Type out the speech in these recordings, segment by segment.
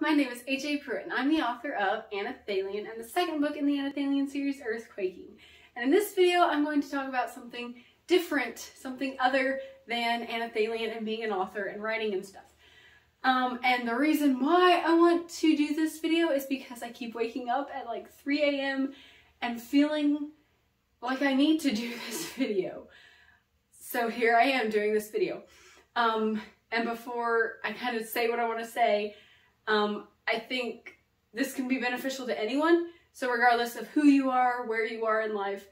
My name is AJ Pruitt and I'm the author of Anelthalien and the second book in the Anelthalien series, Earthquaking. And in this video, I'm going to talk about something different, something other than Anelthalien and being an author and writing and stuff. Um, and the reason why I want to do this video is because I keep waking up at like 3 a.m. and feeling like I need to do this video. So here I am doing this video. Um, and before I kind of say what I want to say, um, I think this can be beneficial to anyone. So regardless of who you are, where you are in life,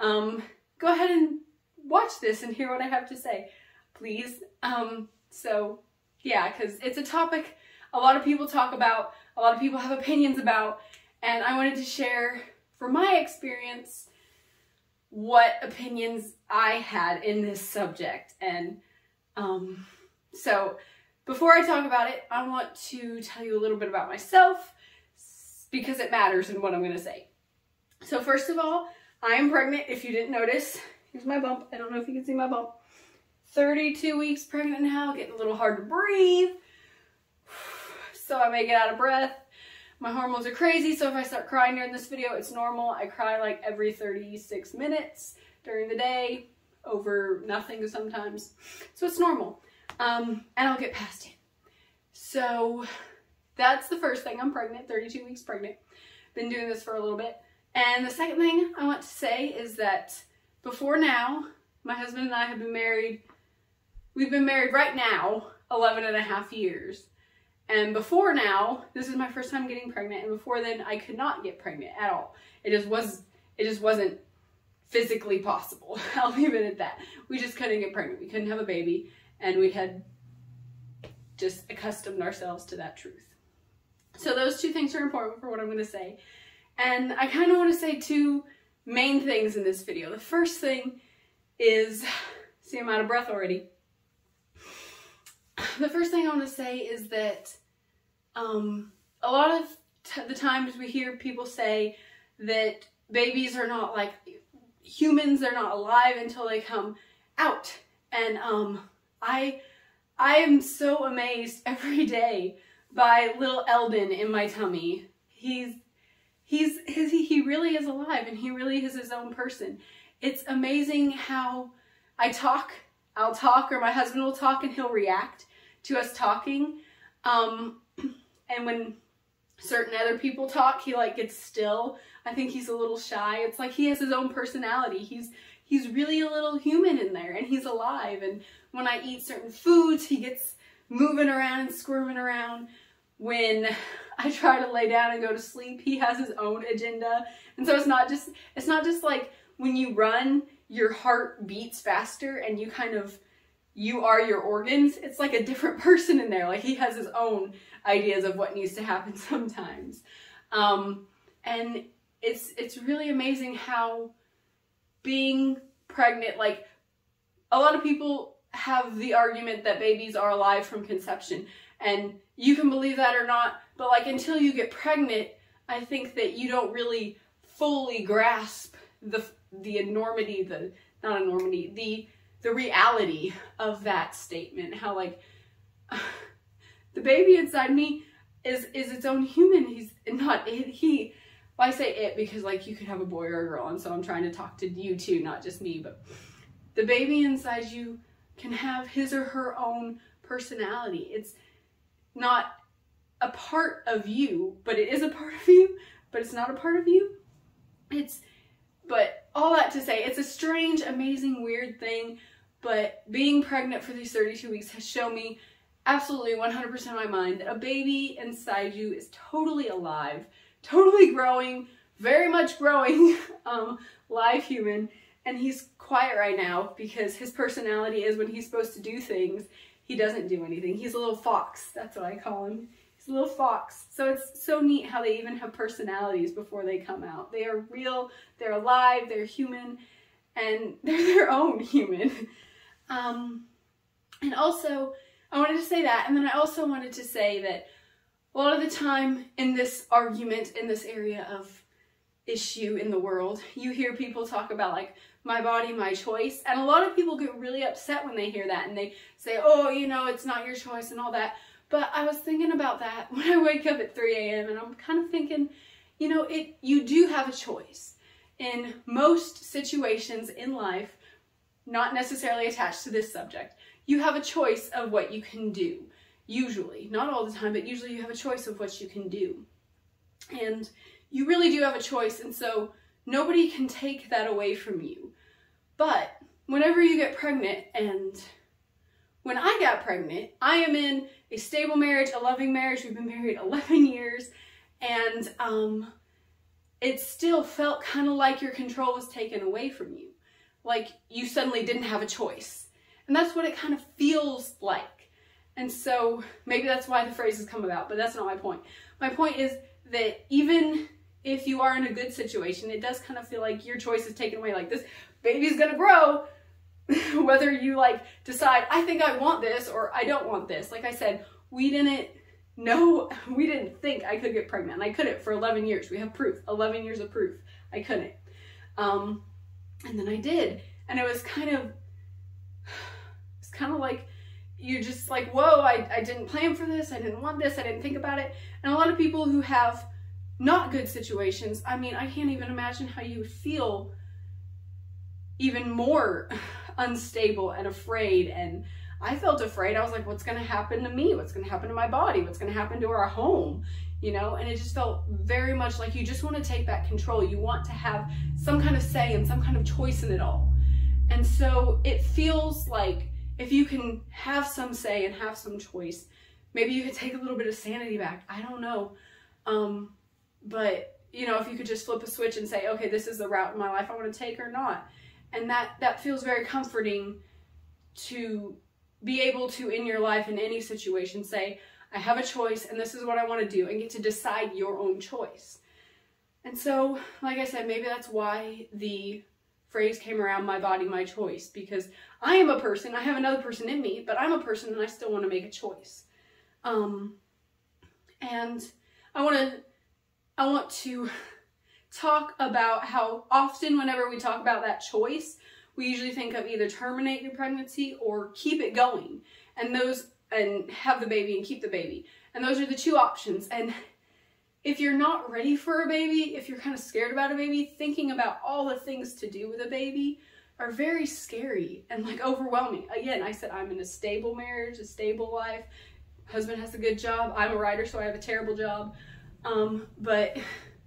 um, go ahead and watch this and hear what I have to say, please. Um, so yeah, because it's a topic a lot of people talk about, a lot of people have opinions about, and I wanted to share from my experience what opinions I had in this subject. And um, so before I talk about it, I want to tell you a little bit about myself because it matters in what I'm to say. So first of all, I am pregnant, if you didn't notice. Here's my bump. I don't know if you can see my bump. 32 weeks pregnant now, getting a little hard to breathe. So I may get out of breath. My hormones are crazy, so if I start crying during this video, it's normal. I cry like every 36 minutes during the day over nothing sometimes. So it's normal. Um, and I'll get past it. So that's the first thing. I'm pregnant, 32 weeks pregnant. Been doing this for a little bit. And the second thing I want to say is that before now, my husband and I have been married, we've been married right now 11 and a half years. And before now, this is my first time getting pregnant, and before then, I could not get pregnant at all. It just was, it just wasn't physically possible. I'll leave it at that. We just couldn't get pregnant. We couldn't have a baby, and we had just accustomed ourselves to that truth. So those two things are important for what I'm going to say. And I kind of want to say two main things in this video. The first thing is, see I'm out of breath already. The first thing I want to say is that um, a lot of the times we hear people say that babies are not like humans, they're not alive until they come out. And um, I, I am so amazed every day by little Eldon in my tummy. He's, he's, his, he really is alive and he really is his own person. It's amazing how I talk, I'll talk or my husband will talk and he'll react to us talking. Um, and when certain other people talk, he like gets still. I think he's a little shy. It's like he has his own personality. He's he's really a little human in there and he's alive. And when I eat certain foods, he gets moving around and squirming around. When I try to lay down and go to sleep, he has his own agenda. And so it's not just it's not just like when you run, your heart beats faster and you kind of you are your organs. It's like a different person in there. Like he has his own ideas of what needs to happen sometimes. Um, and it's it's really amazing how being pregnant, like a lot of people have the argument that babies are alive from conception. And you can believe that or not, but like until you get pregnant, I think that you don't really fully grasp the the enormity, the not enormity, the the reality of that statement. How like the baby inside me is is its own human. He's not he. Well, I say it because like you could have a boy or a girl, and so I'm trying to talk to you too, not just me. But the baby inside you can have his or her own personality. It's not a part of you, but it is a part of you, but it's not a part of you. It's, but all that to say, it's a strange, amazing, weird thing, but being pregnant for these 32 weeks has shown me absolutely 100% of my mind that a baby inside you is totally alive, totally growing, very much growing, um, live human, and he's quiet right now because his personality is when he's supposed to do things, he doesn't do anything. He's a little fox, that's what I call him. He's a little fox. So it's so neat how they even have personalities before they come out. They are real, they're alive, they're human, and they're their own human. Um, and also, I wanted to say that, and then I also wanted to say that a lot of the time in this argument, in this area of issue in the world, you hear people talk about like, my body, my choice. And a lot of people get really upset when they hear that and they say, oh, you know, it's not your choice and all that. But I was thinking about that when I wake up at 3 a.m. and I'm kind of thinking, you know, it you do have a choice. In most situations in life, not necessarily attached to this subject, you have a choice of what you can do. Usually, not all the time, but usually you have a choice of what you can do. And you really do have a choice, and so nobody can take that away from you. But whenever you get pregnant, and when I got pregnant, I am in a stable marriage, a loving marriage. We've been married 11 years, and um, it still felt kind of like your control was taken away from you. Like you suddenly didn't have a choice. And that's what it kind of feels like. And so maybe that's why the phrase has come about, but that's not my point. My point is that even if you are in a good situation, it does kind of feel like your choice is taken away. Like this baby's gonna grow, whether you like decide, I think I want this or I don't want this. Like I said, we didn't know, we didn't think I could get pregnant. And I couldn't for 11 years. We have proof, 11 years of proof. I couldn't. Um, and then I did. And it was kind of, it's kind of like, you're just like, whoa, I, I didn't plan for this. I didn't want this. I didn't think about it. And a lot of people who have not good situations, I mean, I can't even imagine how you feel even more unstable and afraid. And I felt afraid. I was like, what's going to happen to me? What's going to happen to my body? What's going to happen to our home? You know, and it just felt very much like you just want to take back control. You want to have some kind of say and some kind of choice in it all. And so it feels like if you can have some say and have some choice, maybe you could take a little bit of sanity back. I don't know. Um, but you know, if you could just flip a switch and say, okay, this is the route in my life I want to take or not. And that, that feels very comforting to be able to, in your life, in any situation, say, I have a choice and this is what I want to do and get to decide your own choice. And so, like I said, maybe that's why the phrase came around my body, my choice, because I am a person, I have another person in me, but I'm a person and I still want to make a choice. Um, and I want to, I want to talk about how often whenever we talk about that choice, we usually think of either terminate your pregnancy or keep it going. And those and have the baby and keep the baby. And those are the two options. And if you're not ready for a baby, if you're kind of scared about a baby, thinking about all the things to do with a baby are very scary and like overwhelming. Again, I said I'm in a stable marriage, a stable life. Husband has a good job. I'm a writer, so I have a terrible job. Um, but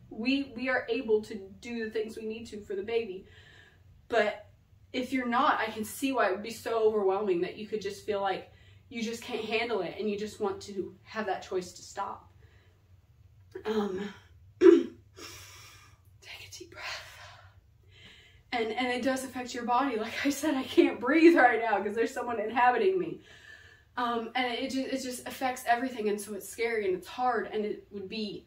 we we are able to do the things we need to for the baby. But if you're not, I can see why it would be so overwhelming that you could just feel like you just can't handle it and you just want to have that choice to stop. Um, take a deep breath. And, and it does affect your body. Like I said, I can't breathe right now because there's someone inhabiting me. Um, and it just, it just affects everything. And so it's scary and it's hard and it would be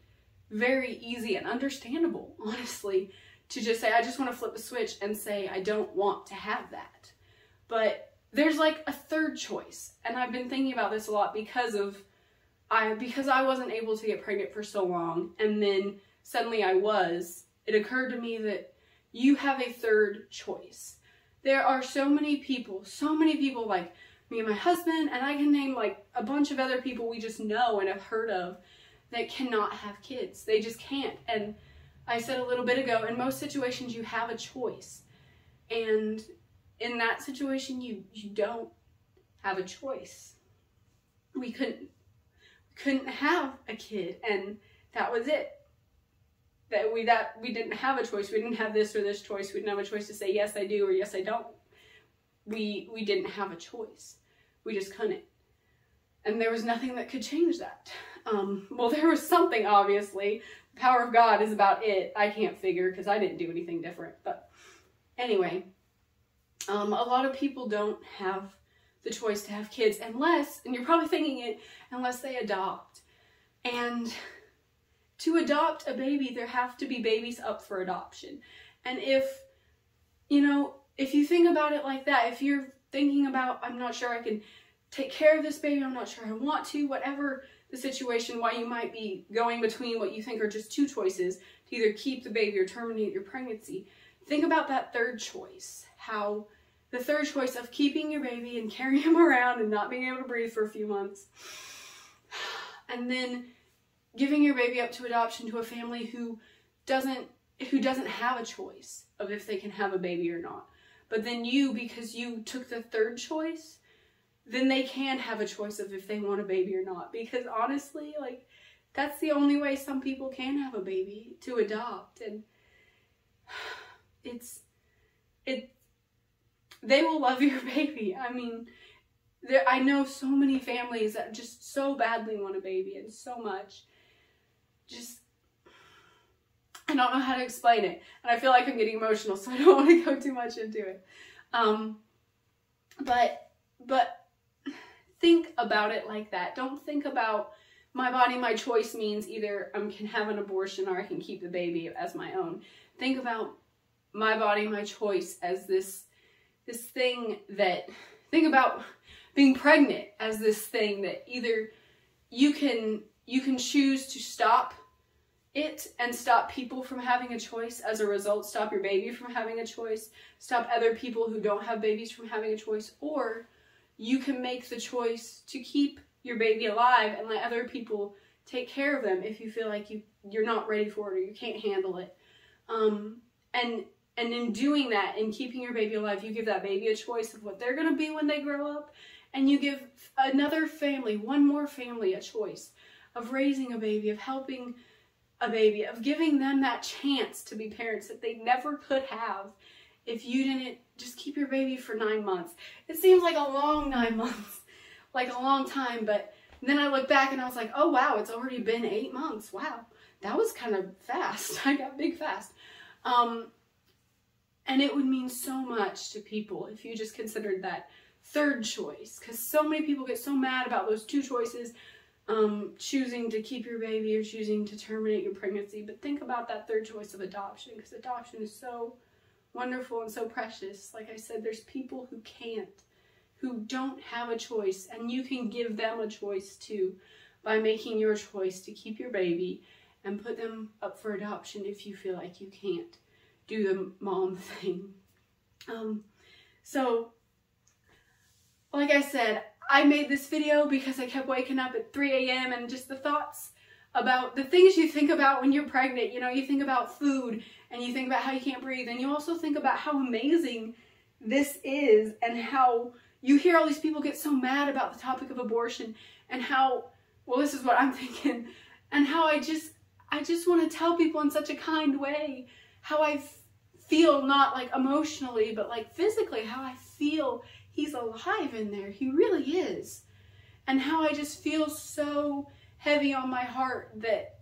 very easy and understandable, honestly, to just say, I just want to flip a switch and say, I don't want to have that. But there's like a third choice. And I've been thinking about this a lot because of, I, because I wasn't able to get pregnant for so long. And then suddenly I was, it occurred to me that you have a third choice. There are so many people, so many people like me and my husband, and I can name like a bunch of other people we just know and have heard of that cannot have kids. They just can't. And I said a little bit ago, in most situations you have a choice. And in that situation you you don't have a choice. We couldn't couldn't have a kid and that was it. That we that we didn't have a choice. We didn't have this or this choice. We didn't have a choice to say yes I do or yes I don't. We we didn't have a choice. We just couldn't. And there was nothing that could change that. Um, well, there was something, obviously. The power of God is about it. I can't figure because I didn't do anything different. But anyway, um, a lot of people don't have the choice to have kids unless, and you're probably thinking it, unless they adopt. And to adopt a baby, there have to be babies up for adoption. And if, you know, if you think about it like that, if you're thinking about, I'm not sure I can take care of this baby, I'm not sure I want to, whatever the situation, why you might be going between what you think are just two choices to either keep the baby or terminate your pregnancy, think about that third choice. How the third choice of keeping your baby and carrying him around and not being able to breathe for a few months. and then giving your baby up to adoption to a family who doesn't who doesn't have a choice of if they can have a baby or not. But then you, because you took the third choice, then they can have a choice of if they want a baby or not. Because honestly, like, that's the only way some people can have a baby to adopt. And it's, it, they will love your baby. I mean, there, I know so many families that just so badly want a baby and so much. Just I don't know how to explain it. And I feel like I'm getting emotional, so I don't want to go too much into it. Um, but, but think about it like that. Don't think about my body, my choice means either I can have an abortion or I can keep the baby as my own. Think about my body, my choice as this, this thing that, think about being pregnant as this thing that either you can, you can choose to stop it and stop people from having a choice. As a result, stop your baby from having a choice, stop other people who don't have babies from having a choice, or you can make the choice to keep your baby alive and let other people take care of them if you feel like you you're not ready for it or you can't handle it. Um, and and in doing that in keeping your baby alive, you give that baby a choice of what they're going to be when they grow up, and you give another family, one more family, a choice of raising a baby, of helping a baby, of giving them that chance to be parents that they never could have if you didn't just keep your baby for nine months. It seems like a long nine months, like a long time, but then I look back and I was like, oh wow, it's already been eight months. Wow, that was kind of fast. I got big fast. Um, and it would mean so much to people if you just considered that third choice, because so many people get so mad about those two choices um, choosing to keep your baby or choosing to terminate your pregnancy. But think about that third choice of adoption because adoption is so wonderful and so precious. Like I said, there's people who can't, who don't have a choice, and you can give them a choice too by making your choice to keep your baby and put them up for adoption if you feel like you can't do the mom thing. Um, so, like I said, I made this video because I kept waking up at 3 a.m. and just the thoughts about the things you think about when you're pregnant. You know, you think about food and you think about how you can't breathe and you also think about how amazing this is and how you hear all these people get so mad about the topic of abortion and how, well, this is what I'm thinking, and how I just, I just want to tell people in such a kind way how I feel not like emotionally, but like physically, how I feel he's alive in there. He really is. And how I just feel so heavy on my heart that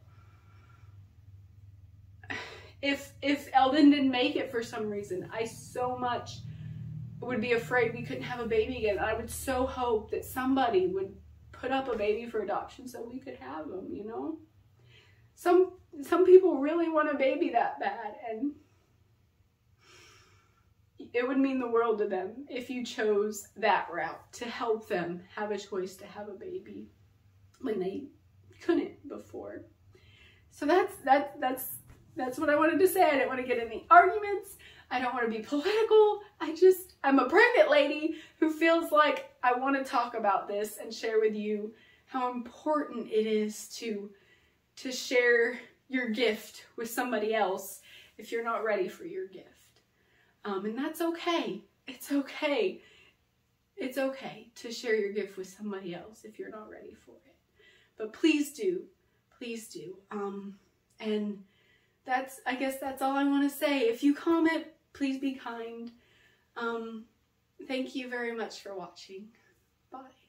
if if Eldon didn't make it for some reason, I so much would be afraid we couldn't have a baby again. I would so hope that somebody would put up a baby for adoption so we could have him, you know? Some some people really want a baby that bad and it would mean the world to them if you chose that route to help them have a choice to have a baby when they couldn't before. So that's that that's that's what I wanted to say. I didn't want to get any arguments. I don't want to be political. I just I'm a pregnant lady who feels like I want to talk about this and share with you how important it is to to share your gift with somebody else if you're not ready for your gift. Um, and that's okay. It's okay. It's okay to share your gift with somebody else if you're not ready for it. But please do. Please do. Um, and that's, I guess that's all I want to say. If you comment, please be kind. Um, thank you very much for watching. Bye.